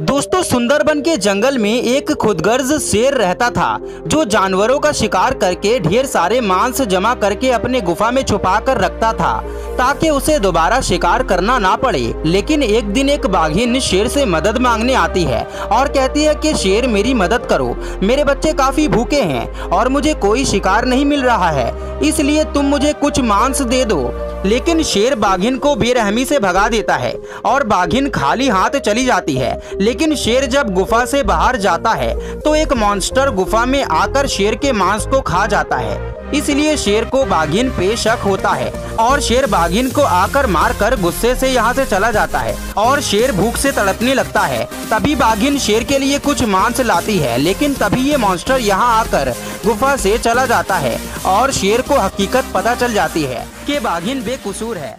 दोस्तों, सुंदरबन के जंगल में एक खुदगर्ज शेर रहता था, जो जानवरों का शिकार करके ढेर सारे मांस जमा करके अपने गुफा में छुपा कर रखता था, ताकि उसे दोबारा शिकार करना ना पड़े। लेकिन एक दिन एक बाघिन शेर से मदद मांगने आती है और कहती है कि, शेर, मेरी मदद करो। मेरे बच्चे काफ़ी भूखे हैं और मुझे कोई शिकार नहीं मिल रहा है। इसलिए तुम मुझे कुछ मांस दे दो। लेकिन शेर बाघिन को बेरहमी से भगा देता है और बाघिन खाली हाथ चली जाती है। लेकिन शेर जब गुफा से बाहर जाता है तो एक मॉन्स्टर गुफा में आकर शेर के मांस को खा जाता है। इसलिए शेर को बाघिन पे शक होता है और शेर बाघिन को आकर मारकर गुस्से से यहाँ से चला जाता है और शेर भूख से तड़पने लगता है। तभी बाघिन शेर के लिए कुछ मांस लाती है, लेकिन तभी ये मॉन्स्टर यहाँ आकर गुफा से चला जाता है और शेर को हकीकत पता चल जाती है कि बाघिन बेकसूर है।